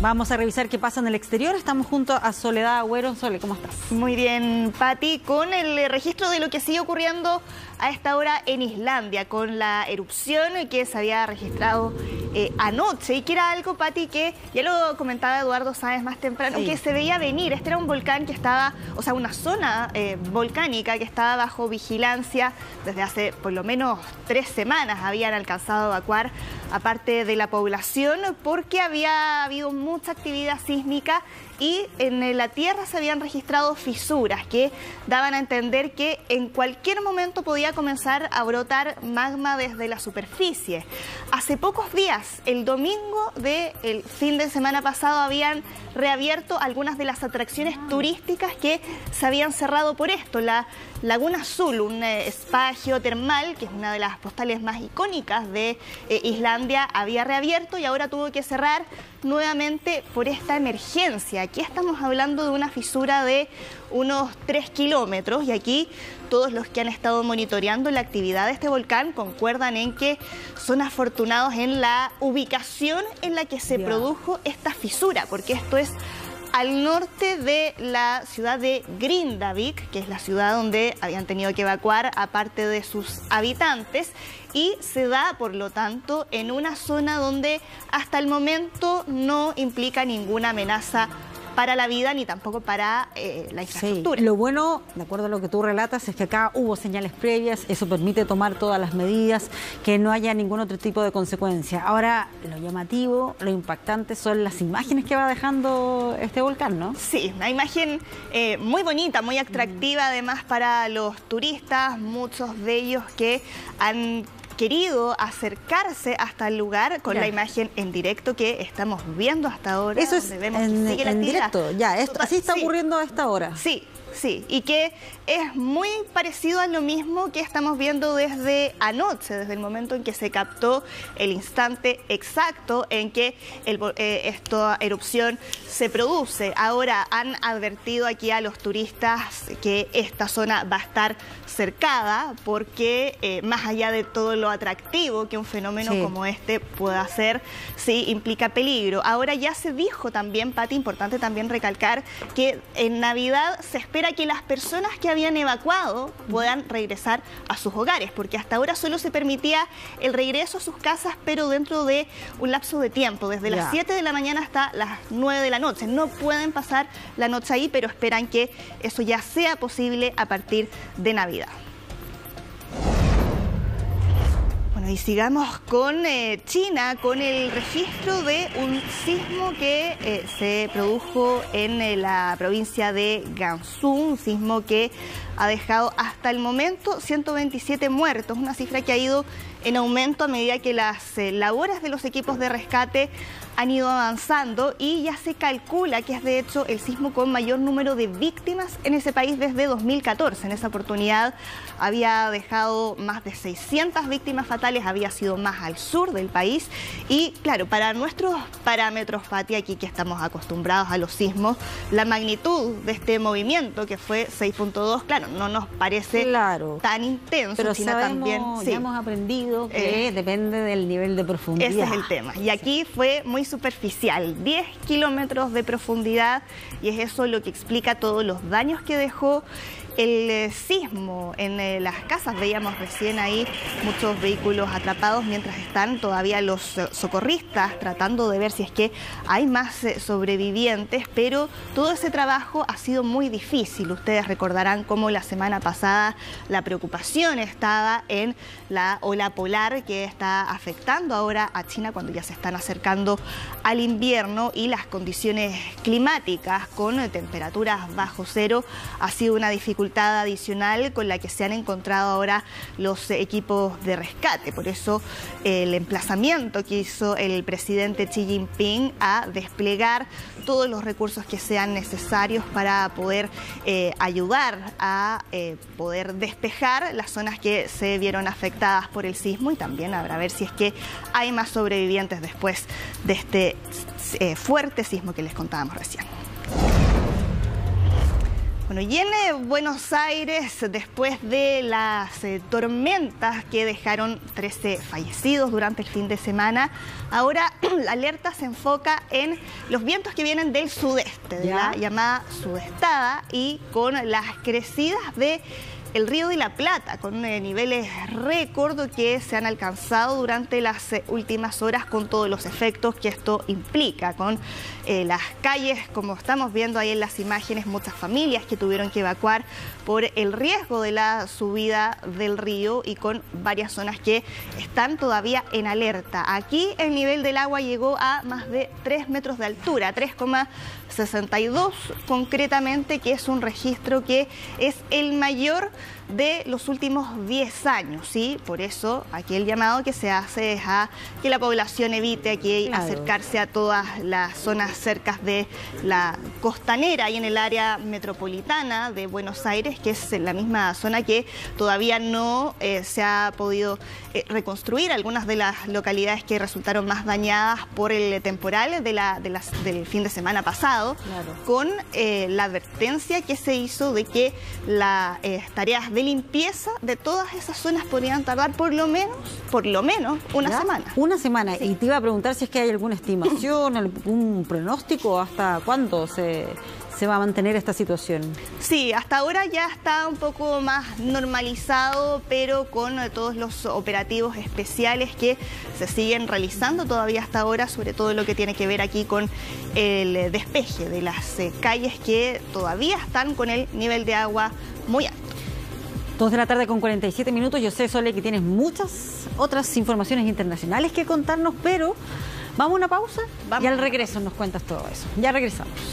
Vamos a revisar qué pasa en el exterior. Estamos junto a Soledad Agüero. Sole, ¿cómo estás? Muy bien, Patti, con el registro de lo que sigue ocurriendo a esta hora en Islandia, con la erupción que se había registrado eh, anoche y que era algo, Patti, que ya lo comentaba Eduardo Sáenz más temprano, que se veía venir. Este era un volcán que estaba, o sea, una zona eh, volcánica que estaba bajo vigilancia desde hace por lo menos tres semanas. Habían alcanzado a evacuar a parte de la población porque había habido mucha actividad sísmica y en la tierra se habían registrado fisuras que daban a entender que en cualquier momento podía comenzar a brotar magma desde la superficie. Hace pocos días, el domingo del fin de semana pasado, habían reabierto algunas de las atracciones turísticas que se habían cerrado por esto. La Laguna Azul, un eh, espacio termal, que es una de las postales más icónicas de eh, Islandia, había reabierto y ahora tuvo que cerrar nuevamente por esta emergencia. Aquí estamos hablando de una fisura de unos 3 kilómetros y aquí todos los que han estado monitoreando la actividad de este volcán concuerdan en que son afortunados en la ubicación en la que se produjo esta fisura, porque esto es al norte de la ciudad de Grindavik, que es la ciudad donde habían tenido que evacuar a parte de sus habitantes, y se da, por lo tanto, en una zona donde hasta el momento no implica ninguna amenaza para la vida ni tampoco para eh, la infraestructura. Lo bueno, de acuerdo a lo que tú relatas, es que acá hubo señales previas, eso permite tomar todas las medidas, que no haya ningún otro tipo de consecuencia. Ahora, lo llamativo, lo impactante son las imágenes que va dejando este volcán, ¿no? Sí, una imagen eh, muy bonita, muy atractiva además para los turistas, muchos de ellos que han querido acercarse hasta el lugar con la imagen en directo que estamos viendo hasta ahora. Eso es en, directo, ya, esto, así está ocurriendo a esta hora. Sí, Sí, y que es muy parecido a lo mismo que estamos viendo desde anoche, desde el momento en que se captó el instante exacto en que eh, esta erupción se produce. Ahora han advertido aquí a los turistas que esta zona va a estar cercada porque eh, más allá de todo lo atractivo que un fenómeno como este pueda ser, sí implica peligro. Ahora ya se dijo también, Pati, importante también recalcar que en Navidad se espera que las personas que habían evacuado puedan regresar a sus hogares, porque hasta ahora solo se permitía el regreso a sus casas, pero dentro de un lapso de tiempo, desde las 7 de la mañana hasta las 9 de la noche. No pueden pasar la noche ahí, pero esperan que eso ya sea posible a partir de Navidad. Y sigamos con eh, China, con el registro de un sismo que eh, se produjo en eh, la provincia de Gansu, un sismo que ha dejado hasta el momento 127 muertos, una cifra que ha ido en aumento a medida que las labores de los equipos de rescate han ido avanzando y ya se calcula que es de hecho el sismo con mayor número de víctimas en ese país desde 2014. En esa oportunidad había dejado más de 600 víctimas fatales, había sido más al sur del país y claro, para nuestros parámetros, Pati, aquí que estamos acostumbrados a los sismos, la magnitud de este movimiento que fue 6.2, claro, no nos parece tan intenso, pero también ya hemos aprendido que eh, depende del nivel de profundidad. Ese es el tema. Y aquí fue muy superficial, 10 kilómetros de profundidad y es eso lo que explica todos los daños que dejó el eh, sismo en eh, las casas. Veíamos recién ahí muchos vehículos atrapados mientras están todavía los eh, socorristas tratando de ver si es que hay más sobrevivientes, pero todo ese trabajo ha sido muy difícil. Ustedes recordarán cómo la semana pasada la preocupación estaba en la ola polar que está afectando ahora a China cuando ya se están acercando al invierno y las condiciones climáticas con temperaturas bajo cero ha sido una dificultad adicional con la que se han encontrado ahora los equipos de rescate. Por eso el emplazamiento que hizo el presidente Xi Jinping a desplegar todos los recursos que sean necesarios para poder eh, ayudar a eh, poder despejar las zonas que se vieron afectadas por el sismo y también habrá ver si es que hay más sobrevivientes después de este eh, fuerte sismo que les contábamos recién. Bueno, y en eh, Buenos Aires, después de las eh, tormentas que dejaron 13 fallecidos durante el fin de semana, ahora la alerta se enfoca en los vientos que vienen del sudeste, de la llamada sudestada, y con las crecidas de el río de la Plata, con eh, niveles récord que se han alcanzado durante las eh, últimas horas con todos los efectos que esto implica, con eh, las calles, como estamos viendo ahí en las imágenes, muchas familias que tuvieron que evacuar por el riesgo de la subida del río y con varias zonas que están todavía en alerta. Aquí el nivel del agua llegó a más de 3 metros de altura, 3,62 concretamente, que es un registro que es el mayor de los últimos 10 años, ¿sí? Por eso aquí el llamado que se hace es a que la población evite aquí acercarse a todas las zonas cercas de la costanera y en el área metropolitana de Buenos Aires, que es la misma zona que todavía no eh, se ha podido eh, reconstruir algunas de las localidades que resultaron más dañadas por el temporal de la, del fin de semana pasado, con eh, la advertencia que se hizo de que las tareas de limpieza de todas esas zonas podrían tardar por lo menos, por lo menos una semana. Una semana. Y te iba a preguntar si es que hay alguna estimación, algún pronóstico, hasta cuándo se se va a mantener esta situación? Sí, hasta ahora ya está un poco más normalizado, pero con todos los operativos especiales que se siguen realizando todavía hasta ahora, sobre todo lo que tiene que ver aquí con el despeje de las eh, calles que todavía están con el nivel de agua muy alto. Dos de la tarde con 47 minutos. Yo sé, Sole, que tienes muchas otras informaciones internacionales que contarnos, pero vamos a una pausa y al regreso nos cuentas todo eso. Ya regresamos.